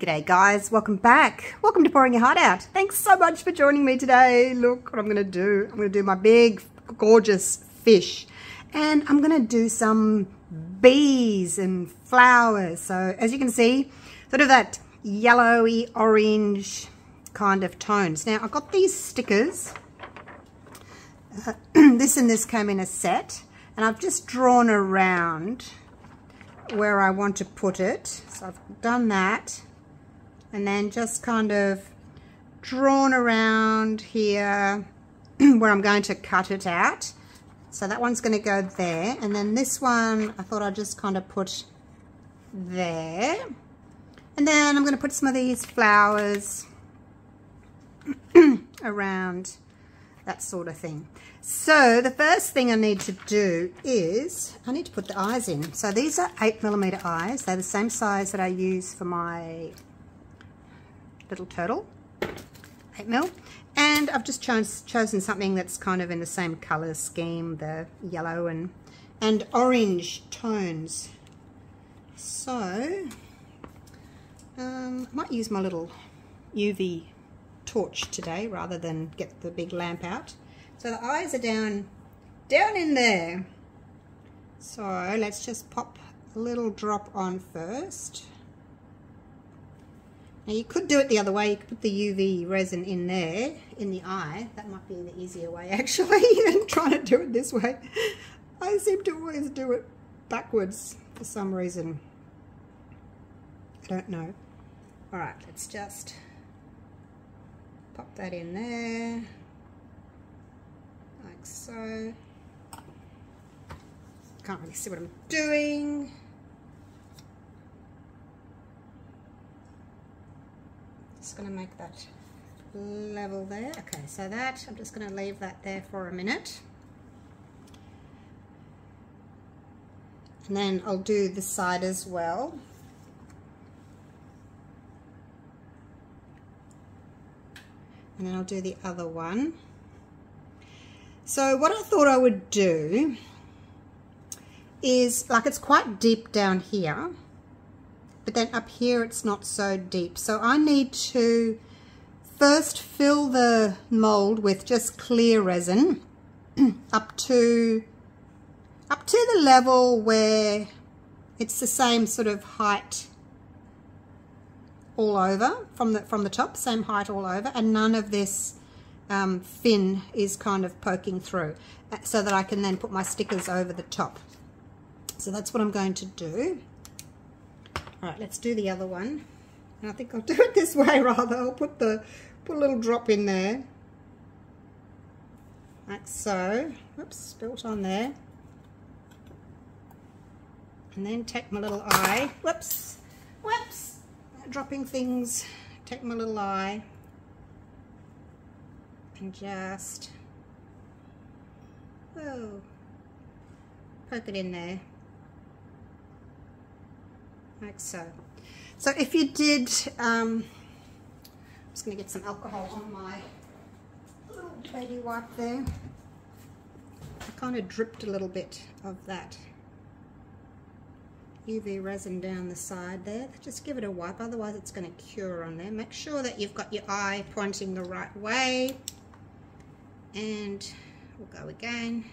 G'day guys, welcome back. Welcome to Pouring Your Heart Out. Thanks so much for joining me today. Look what I'm going to do. I'm going to do my big, gorgeous fish. And I'm going to do some bees and flowers. So as you can see, sort of that yellowy orange kind of tones. Now I've got these stickers. Uh, this and this came in a set. And I've just drawn around where I want to put it. So I've done that and then just kind of drawn around here where I'm going to cut it out. So that one's going to go there. And then this one, I thought I'd just kind of put there. And then I'm going to put some of these flowers around that sort of thing. So the first thing I need to do is I need to put the eyes in. So these are 8 millimeter eyes. They're the same size that I use for my little turtle, 8 mil. And I've just chose, chosen something that's kind of in the same colour scheme, the yellow and, and orange tones. So, um, I might use my little UV torch today rather than get the big lamp out. So the eyes are down, down in there. So let's just pop a little drop on first. Now you could do it the other way, you could put the UV resin in there, in the eye. That might be the easier way actually than trying to do it this way. I seem to always do it backwards for some reason. I don't know. Alright, let's just pop that in there, like so. Can't really see what I'm doing. Just going to make that level there. Okay, so that, I'm just going to leave that there for a minute. And then I'll do the side as well. And then I'll do the other one. So what I thought I would do is, like it's quite deep down here but then up here it's not so deep. So I need to first fill the mold with just clear resin up to up to the level where it's the same sort of height all over from the from the top same height all over and none of this um, fin is kind of poking through uh, so that I can then put my stickers over the top so that's what I'm going to do all right, let's do the other one. And I think I'll do it this way rather. I'll put the put a little drop in there. Like so. Oops, spilt on there. And then take my little eye. Whoops. Whoops. Dropping things. Take my little eye. And just oh, poke it in there like so. So if you did, um, I'm just going to get some alcohol on my little baby wipe there. I kind of dripped a little bit of that UV resin down the side there. Just give it a wipe, otherwise it's going to cure on there. Make sure that you've got your eye pointing the right way. And we'll go again.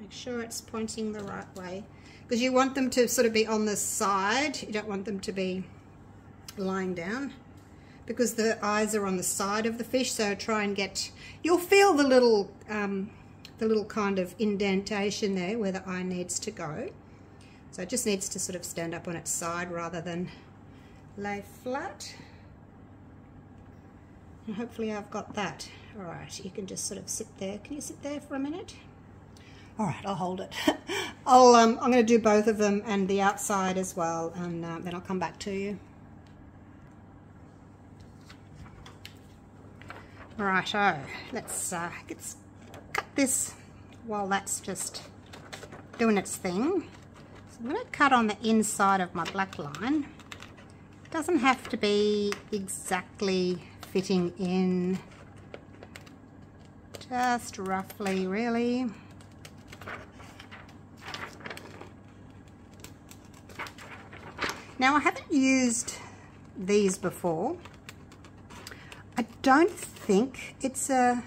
Make sure it's pointing the right way. Because you want them to sort of be on the side. You don't want them to be lying down. Because the eyes are on the side of the fish, so try and get... You'll feel the little, um, the little kind of indentation there where the eye needs to go. So it just needs to sort of stand up on its side rather than lay flat. And hopefully I've got that. All right, you can just sort of sit there. Can you sit there for a minute? All right, I'll hold it. I'll, um, I'm going to do both of them and the outside as well, and uh, then I'll come back to you. Righto, let's uh, let's cut this while that's just doing its thing. So I'm going to cut on the inside of my black line. It doesn't have to be exactly fitting in, just roughly really. Now I haven't used these before. I don't think it's a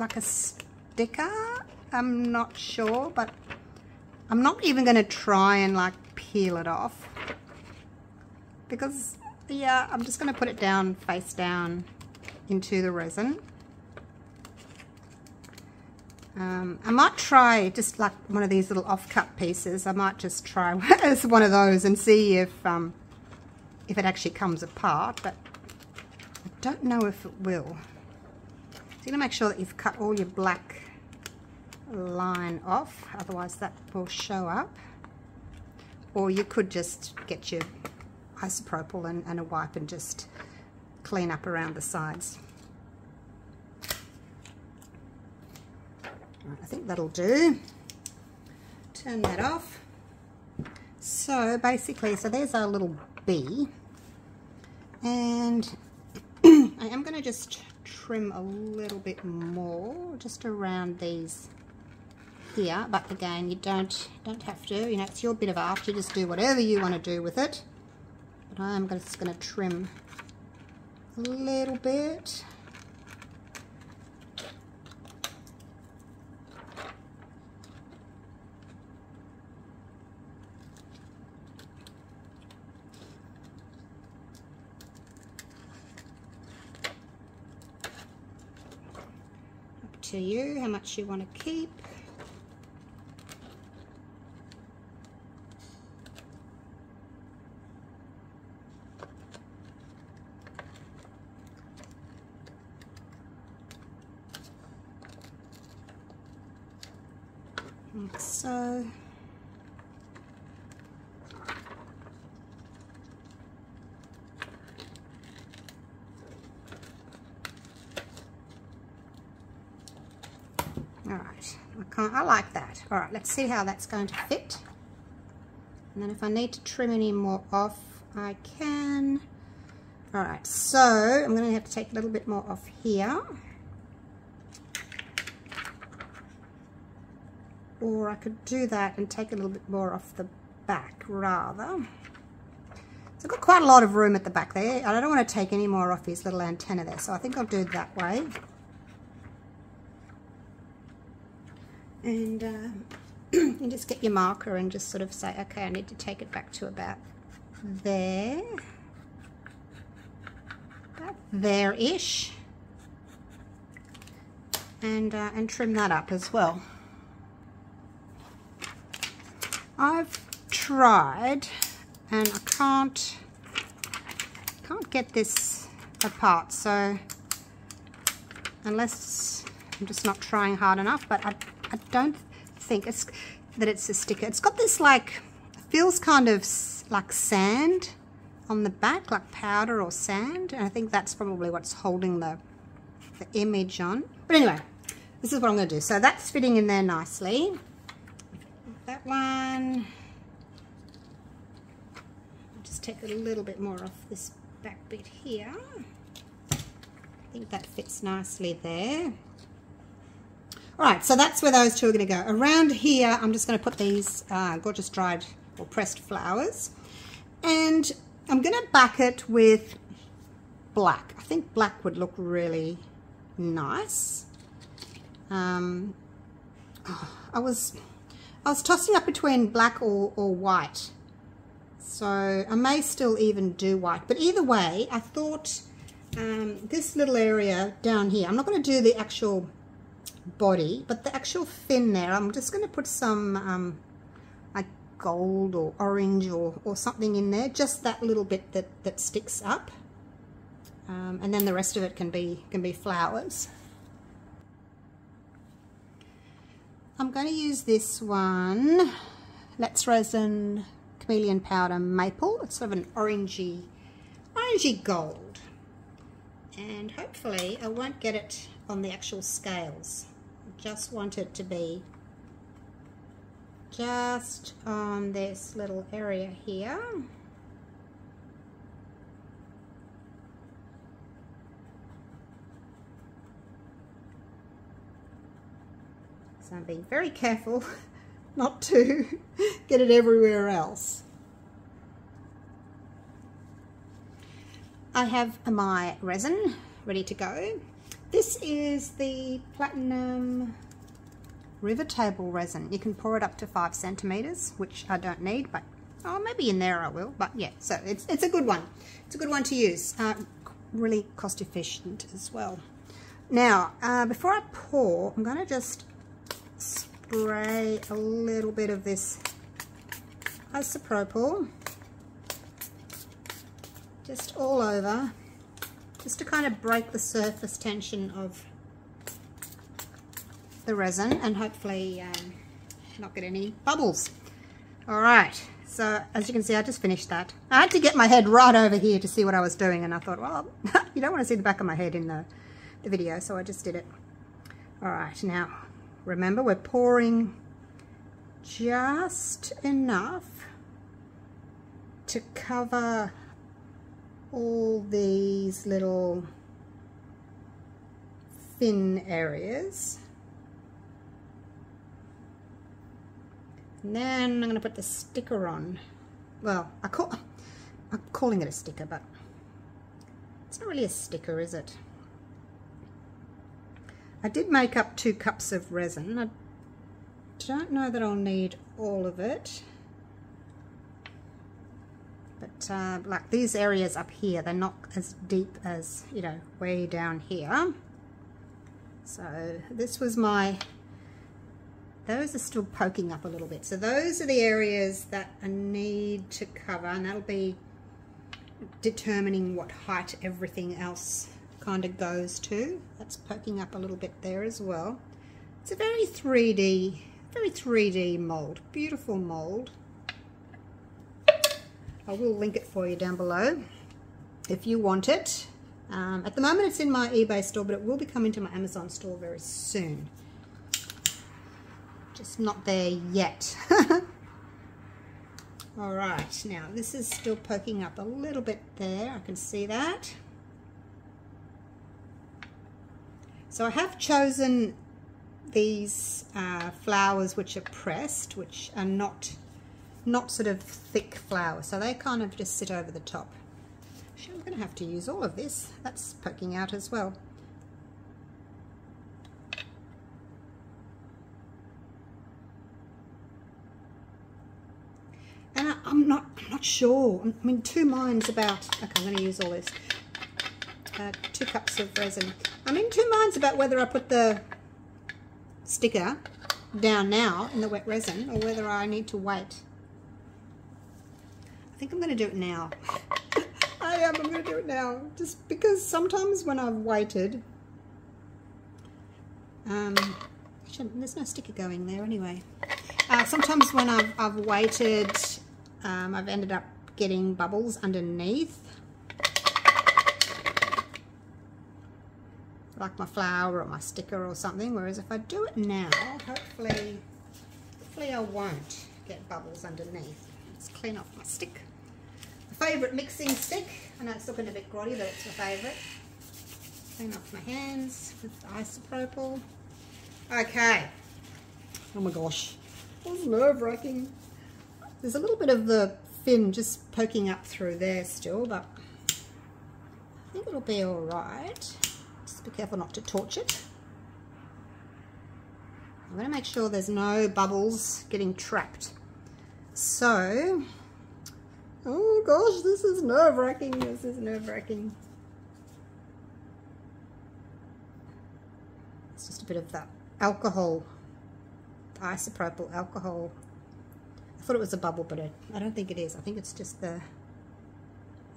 like a sticker. I'm not sure, but I'm not even going to try and like peel it off because yeah, I'm just going to put it down face down into the resin. Um, I might try just like one of these little off-cut pieces. I might just try one of those and see if um, if it actually comes apart, but I don't know if it will. So you're to make sure that you've cut all your black line off, otherwise that will show up. Or you could just get your isopropyl and, and a wipe and just clean up around the sides. I think that'll do. Turn that off. So basically, so there's our little bee. And I am going to just trim a little bit more, just around these here. But again, you don't don't have to. You know, it's your bit of art. You just do whatever you want to do with it. But I am just going to trim a little bit. You how much you want to keep. Like so. All right, I, I like that. All right, let's see how that's going to fit. And then if I need to trim any more off, I can. All right, so I'm going to have to take a little bit more off here. Or I could do that and take a little bit more off the back rather. So I've got quite a lot of room at the back there. I don't want to take any more off his little antenna there, so I think I'll do it that way. And you just get your marker and just sort of say okay I need to take it back to about there. About there-ish. And uh, and trim that up as well. I've tried and I can't can't get this apart so unless I'm just not trying hard enough but I I don't think it's that it's a sticker. It's got this like, feels kind of like sand on the back, like powder or sand. And I think that's probably what's holding the, the image on. But anyway, this is what I'm going to do. So that's fitting in there nicely. That one. Just take a little bit more off this back bit here. I think that fits nicely there. All right, so that's where those two are going to go. Around here, I'm just going to put these uh, gorgeous dried or pressed flowers. And I'm going to back it with black. I think black would look really nice. Um, oh, I was I was tossing up between black or, or white. So I may still even do white. But either way, I thought um, this little area down here, I'm not going to do the actual body, but the actual fin there, I'm just going to put some um, like gold or orange or, or something in there, just that little bit that, that sticks up. Um, and then the rest of it can be, can be flowers. I'm going to use this one, Let's Resin Chameleon Powder Maple. It's sort of an orangey, orangey gold. And hopefully I won't get it on the actual scales just want it to be just on this little area here. So I'm being very careful not to get it everywhere else. I have my resin ready to go. This is the Platinum River Table resin. You can pour it up to five centimeters, which I don't need, but oh, maybe in there I will. But yeah, so it's, it's a good one. It's a good one to use. Uh, really cost efficient as well. Now, uh, before I pour, I'm going to just spray a little bit of this isopropyl just all over just to kind of break the surface tension of the resin and hopefully um, not get any bubbles. All right, so as you can see, I just finished that. I had to get my head right over here to see what I was doing and I thought, well, you don't want to see the back of my head in the, the video, so I just did it. All right, now remember we're pouring just enough to cover all these little thin areas. And then I'm going to put the sticker on. Well, I call, I'm calling it a sticker, but it's not really a sticker, is it? I did make up two cups of resin. I don't know that I'll need all of it. But uh, like these areas up here, they're not as deep as, you know, way down here. So this was my, those are still poking up a little bit. So those are the areas that I need to cover and that'll be determining what height everything else kind of goes to. That's poking up a little bit there as well. It's a very 3D, very 3D mold, beautiful mold. I will link it for you down below if you want it. Um, at the moment it's in my eBay store, but it will be coming to my Amazon store very soon. Just not there yet. All right, now this is still poking up a little bit there. I can see that. So I have chosen these uh, flowers which are pressed, which are not not sort of thick flower. So they kind of just sit over the top. I'm going to have to use all of this. That's poking out as well. And I, am not, I'm not sure. I'm in two minds about. Okay, I'm going to use all this. Uh, two cups of resin. I'm in two minds about whether I put the sticker down now in the wet resin or whether I need to wait I think I'm going to do it now. I am, I'm going to do it now. Just because sometimes when I've waited, um, there's no sticker going there anyway. Uh, sometimes when I've, I've waited, um, I've ended up getting bubbles underneath. Like my flower or my sticker or something. Whereas if I do it now, hopefully, hopefully I won't get bubbles underneath. Let's clean off my stick favourite mixing stick. I know it's looking a bit grotty, but it's my favourite. Clean off my hands with isopropyl. Okay. Oh my gosh. That's nerve-wracking. There's a little bit of the fin just poking up through there still, but I think it'll be alright. Just be careful not to torch it. I'm going to make sure there's no bubbles getting trapped. So, Oh gosh, this is nerve-wracking. This is nerve-wracking. It's just a bit of that alcohol, isopropyl alcohol. I thought it was a bubble, but it, I don't think it is. I think it's just the,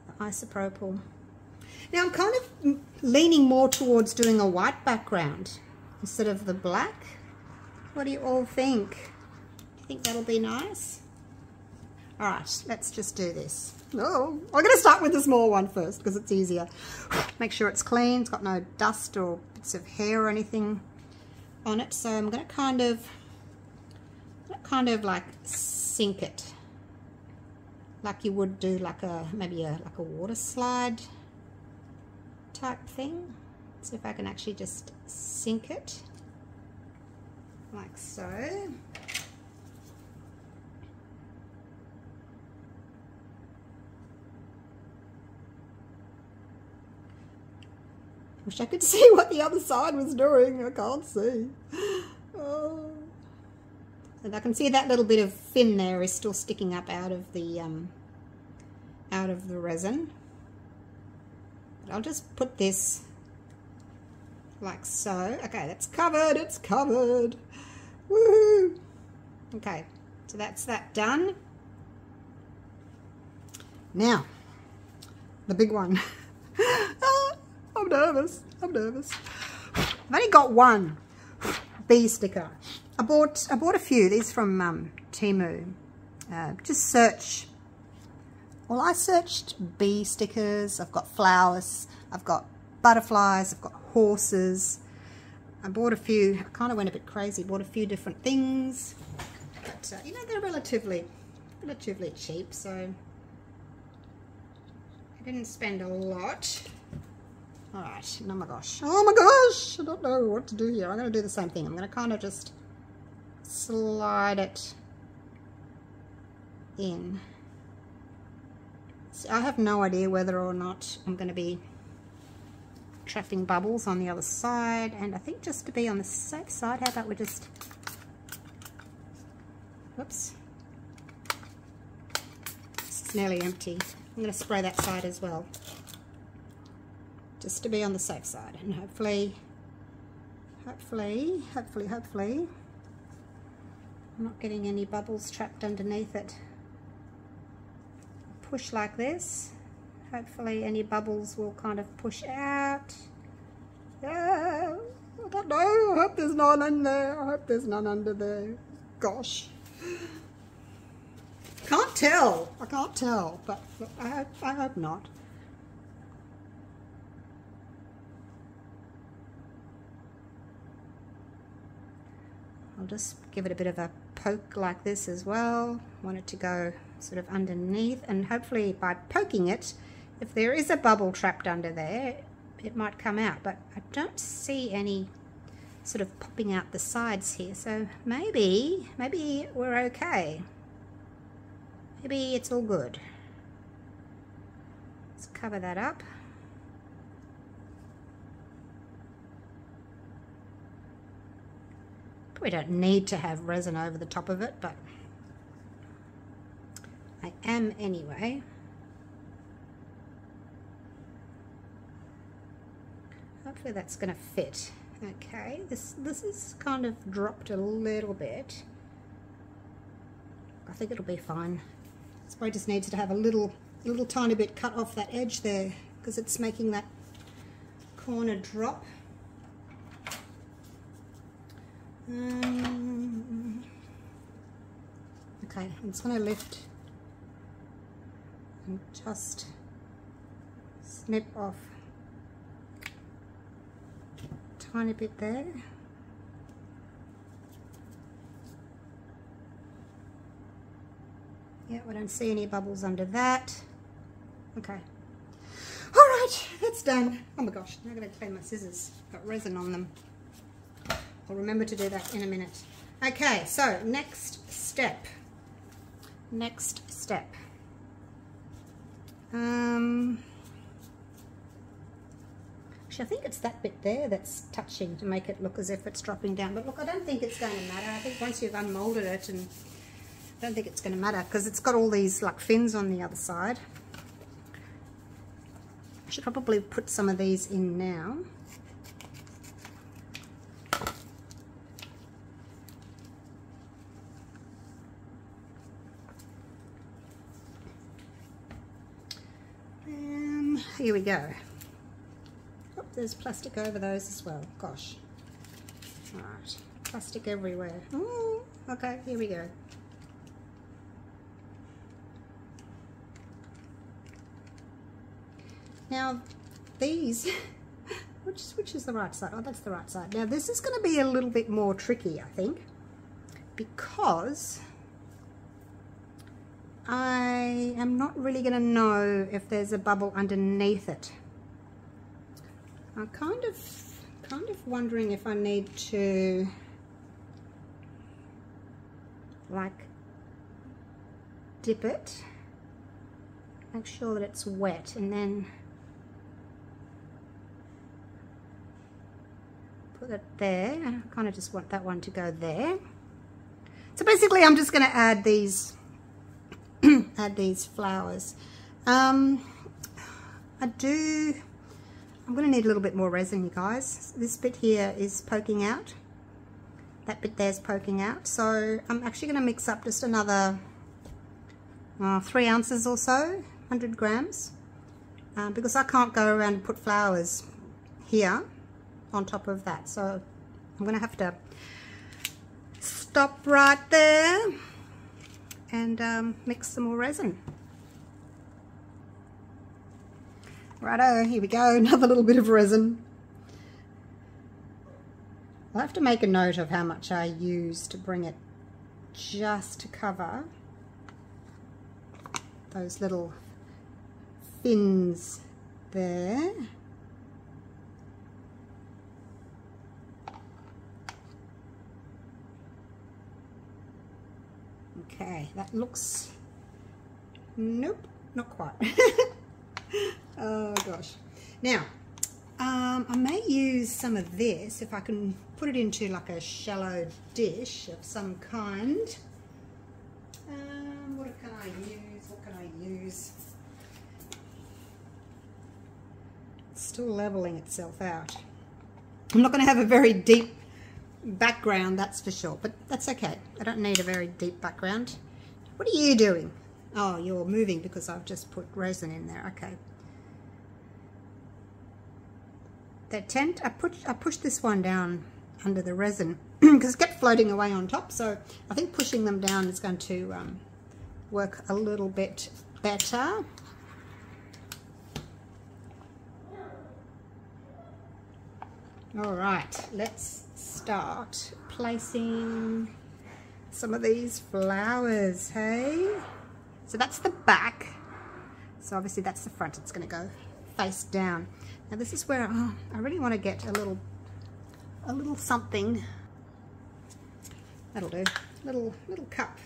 the isopropyl. Now I'm kind of leaning more towards doing a white background instead of the black. What do you all think? Do you think that'll be nice? All right, let's just do this. Oh, I'm going to start with the small one first because it's easier. Make sure it's clean, it's got no dust or bits of hair or anything on it. So I'm going to kind of, kind of like sink it like you would do like a, maybe a, like a water slide type thing. So if I can actually just sink it like so. Wish I could see what the other side was doing. I can't see. Oh. And I can see that little bit of fin there is still sticking up out of the um, out of the resin. But I'll just put this like so. Okay, that's covered. It's covered. Woohoo! Okay, so that's that done. Now, the big one. I'm nervous. I'm nervous. I've only got one bee sticker. I bought I bought a few. These from um, Temu. Uh, just search. Well, I searched bee stickers. I've got flowers. I've got butterflies. I've got horses. I bought a few. I kind of went a bit crazy. Bought a few different things. But, uh, you know, they're relatively, relatively cheap. So I didn't spend a lot. All right. Oh my gosh. Oh my gosh. I don't know what to do here. I'm going to do the same thing. I'm going to kind of just slide it in. So I have no idea whether or not I'm going to be trapping bubbles on the other side and I think just to be on the safe side how about we just whoops it's nearly empty I'm going to spray that side as well just to be on the safe side and hopefully hopefully hopefully hopefully I'm not getting any bubbles trapped underneath it. Push like this. Hopefully any bubbles will kind of push out. Yeah I don't know. I hope there's none in there. I hope there's none under there. Gosh. Can't tell. I can't tell but I hope, I hope not just give it a bit of a poke like this as well want it to go sort of underneath and hopefully by poking it if there is a bubble trapped under there, it might come out, but I don't see any sort of popping out the sides here. So maybe, maybe we're okay. Maybe it's all good. Let's cover that up. We don't need to have resin over the top of it, but I am anyway. hopefully that's going to fit. Okay this this is kind of dropped a little bit. I think it'll be fine. This probably just needs to have a little little tiny bit cut off that edge there because it's making that corner drop um, okay I'm just going to lift and just snip off tiny bit there. Yeah, we don't see any bubbles under that. Okay. All right, that's done. Oh my gosh, I'm going to clean my scissors. Got resin on them. I'll remember to do that in a minute. Okay, so next step. Next step. Um, Actually, I think it's that bit there that's touching to make it look as if it's dropping down. But look, I don't think it's going to matter. I think once you've unmolded it, and I don't think it's going to matter because it's got all these like fins on the other side. I should probably put some of these in now. Um, here we go Oh, there's plastic over those as well. Gosh. Alright, plastic everywhere. Ooh, okay, here we go. Now, these, which, which is the right side? Oh, that's the right side. Now, this is going to be a little bit more tricky, I think, because I am not really going to know if there's a bubble underneath it. I'm kind of kind of wondering if I need to like dip it make sure that it's wet and then put it there. I kind of just want that one to go there. So basically I'm just going to add these add these flowers. Um, I do, I'm going to need a little bit more resin you guys. This bit here is poking out. That bit there's poking out. So I'm actually going to mix up just another uh, three ounces or so, 100 grams. Um, because I can't go around and put flowers here on top of that. So I'm going to have to stop right there and um, mix some more resin. Righto, here we go, another little bit of resin. I'll have to make a note of how much I use to bring it just to cover those little fins there. Okay, that looks, nope, not quite. oh gosh. Now, um, I may use some of this if I can put it into like a shallow dish of some kind. Um, what can I use? What can I use? It's still leveling itself out. I'm not going to have a very deep background, that's for sure. But that's okay. I don't need a very deep background. What are you doing? Oh, you're moving because I've just put resin in there. Okay. That tent, I put I pushed this one down under the resin because it kept floating away on top. So I think pushing them down is going to um, work a little bit better. All right, let's start placing some of these flowers, hey? So that's the back. So obviously that's the front. It's going to go face down. Now this is where oh, I really want to get a little, a little something. That'll do. Little, little cup.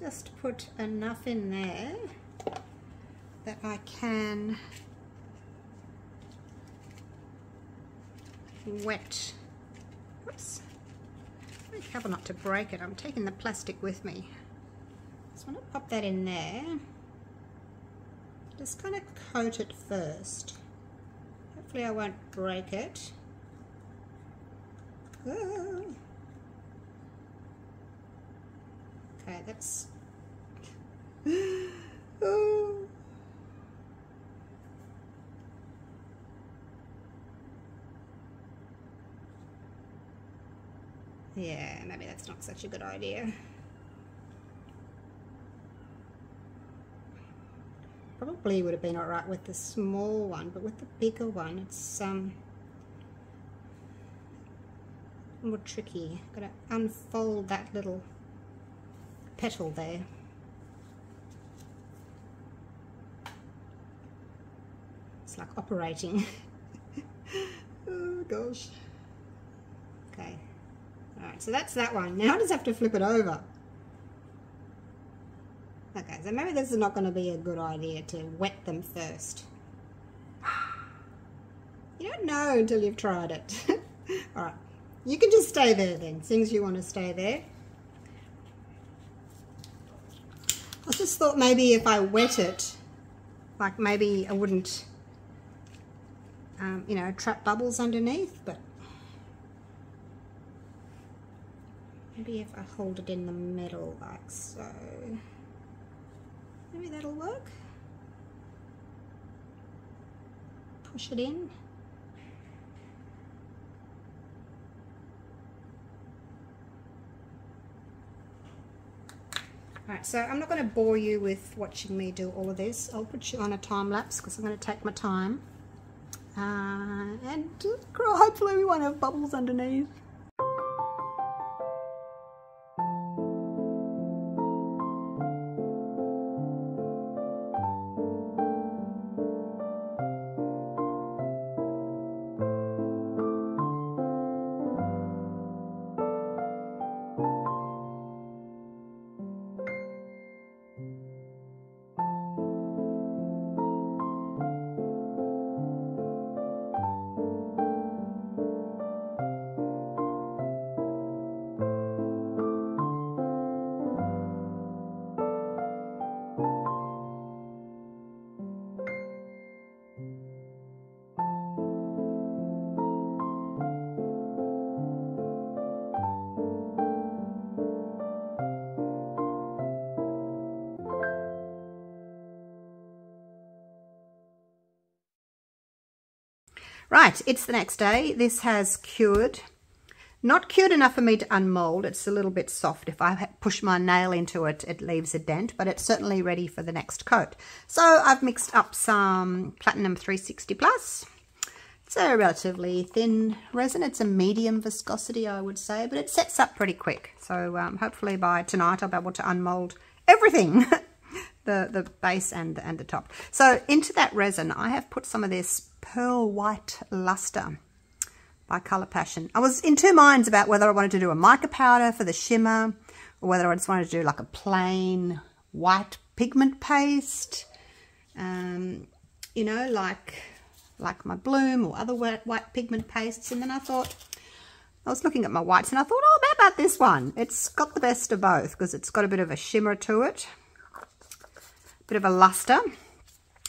Just put enough in there that I can wet Be careful not to break it. I'm taking the plastic with me. Just want to pop that in there. Just kind of coat it first. Hopefully I won't break it. Oh. Okay, that's... Yeah, maybe that's not such a good idea. Probably would have been alright with the small one, but with the bigger one, it's um more tricky. Gotta unfold that little petal there. It's like operating. oh gosh. So that's that one. Now I just have to flip it over. Okay, so maybe this is not going to be a good idea to wet them first. You don't know until you've tried it. Alright, you can just stay there then, since you want to stay there. I just thought maybe if I wet it, like maybe I wouldn't, um, you know, trap bubbles underneath, but Maybe if I hold it in the middle like so. Maybe that'll work. Push it in. Alright, so I'm not going to bore you with watching me do all of this. I'll put you on a time lapse because I'm going to take my time. Uh, and hopefully we won't have bubbles underneath. Right, it's the next day. This has cured. Not cured enough for me to unmold. It's a little bit soft. If I push my nail into it, it leaves a dent, but it's certainly ready for the next coat. So I've mixed up some Platinum 360 Plus. It's a relatively thin resin. It's a medium viscosity, I would say, but it sets up pretty quick. So um, hopefully by tonight I'll be able to unmold everything, the, the base and, and the top. So into that resin, I have put some of this Pearl White Luster by Colour Passion. I was in two minds about whether I wanted to do a mica powder for the shimmer or whether I just wanted to do like a plain white pigment paste. Um, you know, like like my Bloom or other white, white pigment pastes. And then I thought, I was looking at my whites and I thought, oh, how about this one? It's got the best of both because it's got a bit of a shimmer to it, a bit of a luster.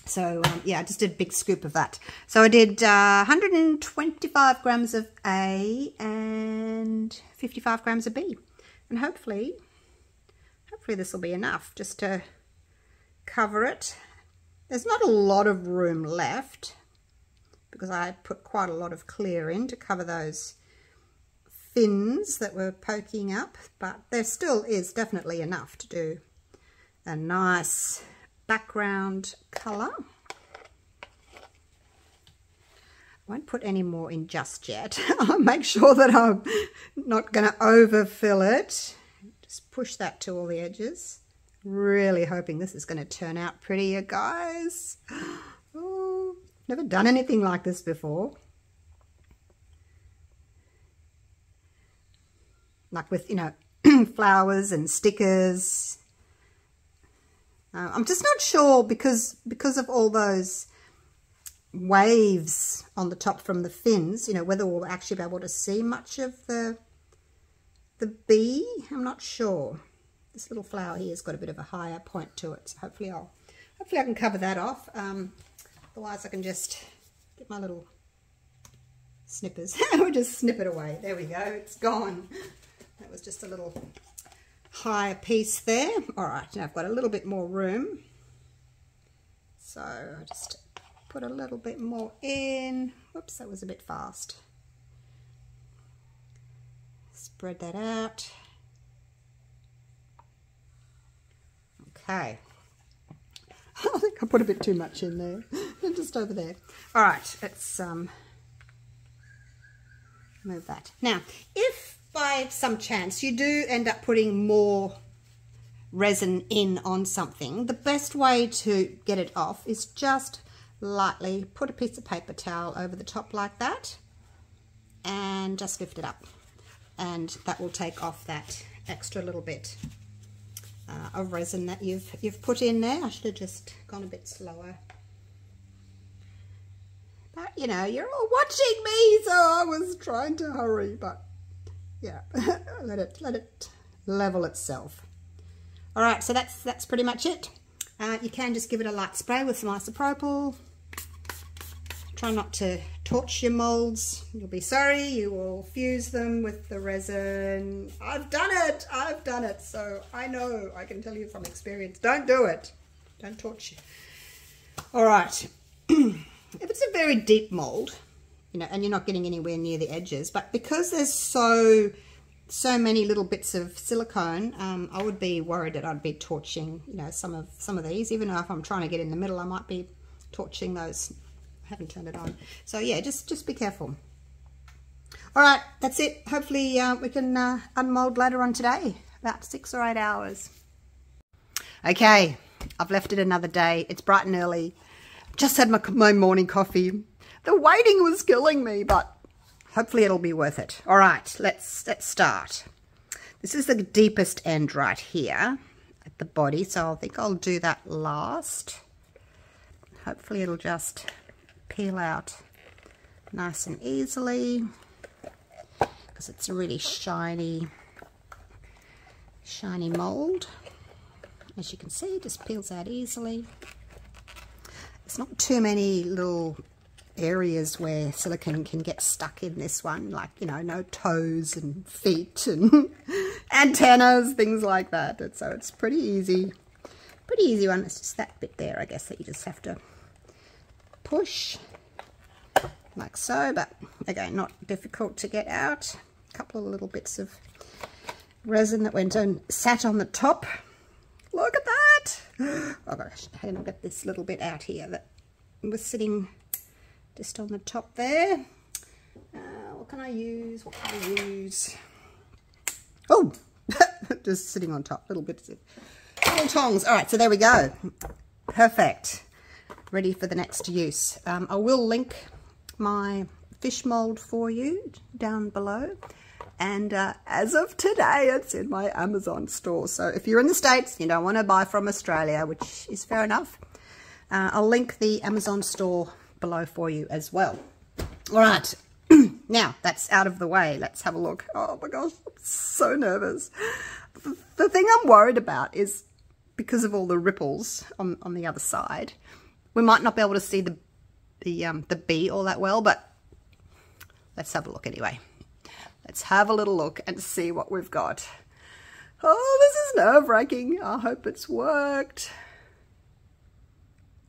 So, um, yeah, I just did a big scoop of that. So I did uh, 125 grams of A and 55 grams of B. And hopefully, hopefully this will be enough just to cover it. There's not a lot of room left because I put quite a lot of clear in to cover those fins that were poking up, but there still is definitely enough to do a nice background colour. I won't put any more in just yet. I'll make sure that I'm not going to overfill it. Just push that to all the edges. Really hoping this is going to turn out pretty, you guys. Oh, never done anything like this before. Like with, you know, flowers and stickers uh, I'm just not sure because because of all those waves on the top from the fins, you know, whether we'll actually be able to see much of the the bee. I'm not sure. This little flower here has got a bit of a higher point to it, so hopefully I'll hopefully I can cover that off. Um, otherwise I can just get my little snippers. we'll just snip it away. There we go. It's gone. That was just a little higher piece there. All right, now I've got a little bit more room. So I just put a little bit more in. Whoops, that was a bit fast. Spread that out. Okay. I think I put a bit too much in there. Just over there. All right, let's um, move that. Now, if by some chance you do end up putting more resin in on something, the best way to get it off is just lightly put a piece of paper towel over the top like that and just lift it up and that will take off that extra little bit uh, of resin that you've you've put in there. I should have just gone a bit slower. But you know, you're all watching me, so I was trying to hurry, but yeah, let it let it level itself. All right, so that's that's pretty much it. Uh, you can just give it a light spray with some isopropyl. Try not to torch your molds. You'll be sorry. You will fuse them with the resin. I've done it. I've done it. So I know. I can tell you from experience. Don't do it. Don't torch. All right. if it's a very deep mold, you know, and you're not getting anywhere near the edges. But because there's so so many little bits of silicone, um, I would be worried that I'd be torching, you know, some of some of these. Even if I'm trying to get in the middle, I might be torching those. I haven't turned it on. So yeah, just just be careful. All right, that's it. Hopefully uh, we can uh, unmold later on today, about six or eight hours. Okay, I've left it another day. It's bright and early. Just had my, my morning coffee. The waiting was killing me, but hopefully it'll be worth it. All right, let's, let's start. This is the deepest end right here at the body, so I think I'll do that last. Hopefully it'll just peel out nice and easily because it's a really shiny, shiny mold. As you can see, it just peels out easily. It's not too many little areas where silicone can get stuck in this one, like, you know, no toes and feet and antennas, things like that. And so it's pretty easy, pretty easy one. It's just that bit there, I guess, that you just have to push like so, but again, not difficult to get out. A couple of little bits of resin that went and sat on the top. Look at that! Oh gosh, I had to get this little bit out here that was sitting just on the top there. Uh, what can I use? What can I use? Oh, just sitting on top, little bits of little tongs. All right, so there we go. Perfect. Ready for the next use. Um, I will link my fish mold for you down below. And uh, as of today, it's in my Amazon store. So if you're in the States, you don't want to buy from Australia, which is fair enough, uh, I'll link the Amazon store below for you as well. All right, now that's out of the way. Let's have a look. Oh my gosh, I'm so nervous. The, thing I'm worried about is because of all the ripples on, on the other side, we might not be able to see the, the, um, the bee all that well, but let's have a look anyway. Let's have a little look and see what we've got. Oh, this is nerve-wracking. I hope it's worked.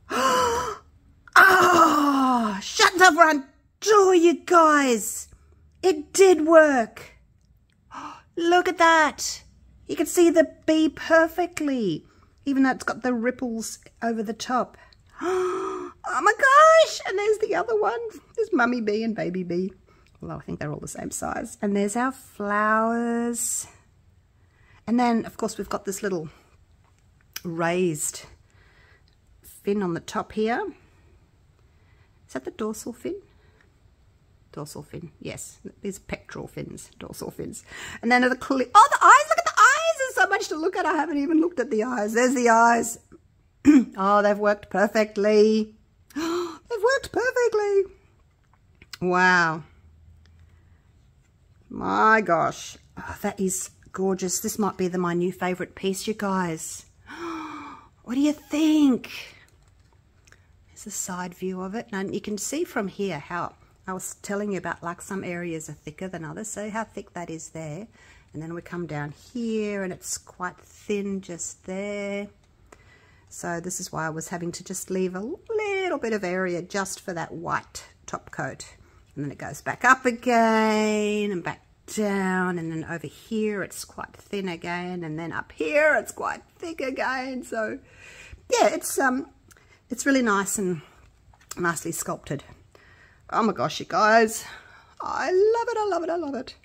Ah, oh, shut the front door, you guys. It did work. Look at that. You can see the bee perfectly, even though it's got the ripples over the top. Oh my gosh! And there's the other one. There's mummy bee and baby bee. Although I think they're all the same size. And there's our flowers. And then, of course, we've got this little raised fin on the top here. That the dorsal fin? Dorsal fin, yes. These pectoral fins, dorsal fins. And then the clear, oh, the eyes, look at the eyes. There's so much to look at. I haven't even looked at the eyes. There's the eyes. oh, they've worked perfectly. they've worked perfectly. Wow. My gosh. Oh, that is gorgeous. This might be the, my new favourite piece, you guys. what do you think? A side view of it. And you can see from here how I was telling you about like some areas are thicker than others. So how thick that is there. And then we come down here and it's quite thin just there. So this is why I was having to just leave a little bit of area just for that white top coat. And then it goes back up again and back down and then over here it's quite thin again and then up here it's quite thick again so yeah it's um it's really nice and nicely sculpted oh my gosh you guys I love it I love it I love it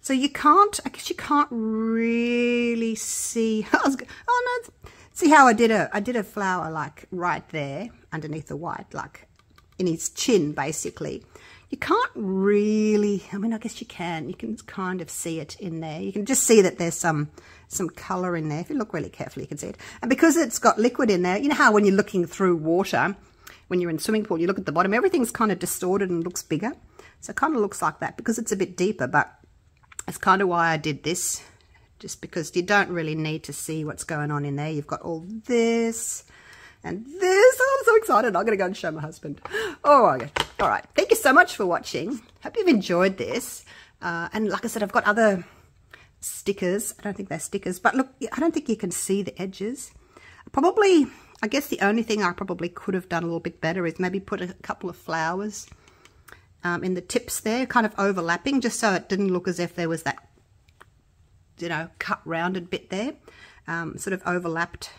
so you can't I guess you can't really see oh no see how I did a I did a flower like right there underneath the white like in his chin basically you can't really, I mean, I guess you can. You can kind of see it in there. You can just see that there's some some colour in there. If you look really carefully, you can see it. And because it's got liquid in there, you know how when you're looking through water, when you're in swimming pool, you look at the bottom, everything's kind of distorted and looks bigger. So it kind of looks like that because it's a bit deeper, but that's kind of why I did this, just because you don't really need to see what's going on in there. You've got all this and this. Oh, I'm so excited. I'm going to go and show my husband. Oh, okay. All right. Thank you so much for watching. Hope you've enjoyed this. Uh, and like I said, I've got other stickers. I don't think they're stickers, but look, I don't think you can see the edges. Probably, I guess the only thing I probably could have done a little bit better is maybe put a couple of flowers um, in the tips there, kind of overlapping, just so it didn't look as if there was that, you know, cut rounded bit there, um, sort of overlapped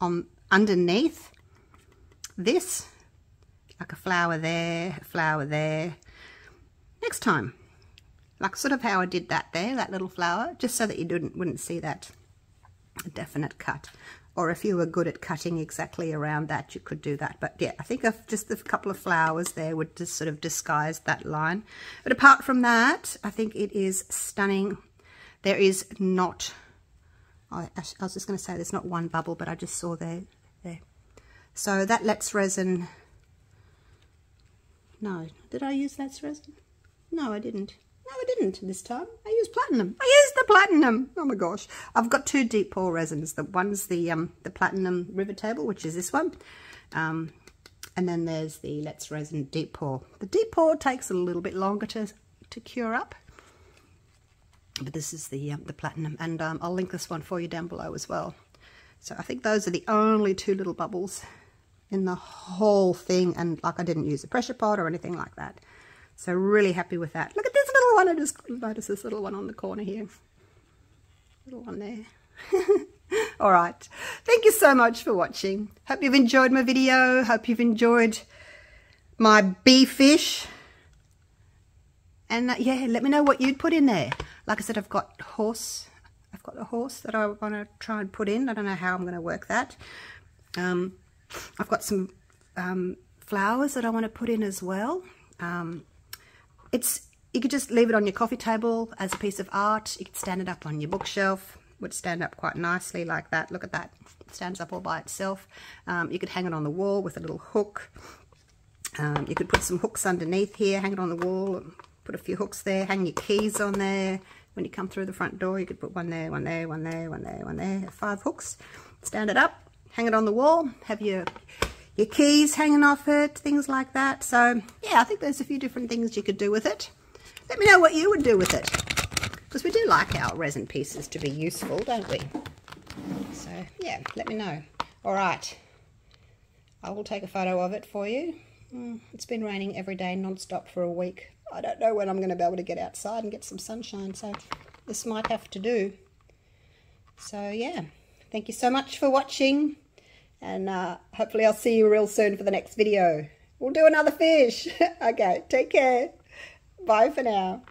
on underneath this, like a flower there, flower there. Next time, like sort of how I did that there, that little flower, just so that you didn't wouldn't see that definite cut. Or if you were good at cutting exactly around that, you could do that. But yeah, I think just a couple of flowers there would just sort of disguise that line. But apart from that, I think it is stunning. There is not I, I was just going to say there's not one bubble, but I just saw there, there. So that Let's Resin, no, did I use Let's Resin? No, I didn't. No, I didn't this time. I used platinum. I used the platinum. Oh my gosh. I've got two deep pour resins. The one's the um the platinum river table, which is this one. Um, and then there's the Let's Resin deep pour. The deep pour takes a little bit longer to, to cure up but this is the um, the platinum and um, I'll link this one for you down below as well so I think those are the only two little bubbles in the whole thing. And like I didn't use a pressure pot or anything like that. So really happy with that. Look at this little one. I just noticed this little one on the corner here. Little one there. All right. Thank you so much for watching. Hope you've enjoyed my video. Hope you've enjoyed my bee fish. And uh, yeah, let me know what you'd put in there. Like I said, I've got horse. I've got the horse that I want to try and put in. I don't know how I'm going to work that. Um, I've got some um, flowers that I want to put in as well. Um, it's You could just leave it on your coffee table as a piece of art. You could stand it up on your bookshelf. Would stand up quite nicely like that. Look at that. It stands up all by itself. Um, you could hang it on the wall with a little hook. Um, you could put some hooks underneath here, hang it on the wall, put a few hooks there, hang your keys on there. When you come through the front door, you could put one there, one there, one there, one there, one there, five hooks. Stand it up, hang it on the wall, have your your keys hanging off it, things like that. So, yeah, I think there's a few different things you could do with it. Let me know what you would do with it. Because we do like our resin pieces to be useful, don't we? So, yeah, let me know. All right. I will take a photo of it for you. Mm, it's been raining every day non-stop for a week. I don't know when I'm going to be able to get outside and get some sunshine, so this might have to do. So, yeah, thank you so much for watching, and uh, hopefully I'll see you real soon for the next video. We'll do another fish. okay, take care. Bye for now.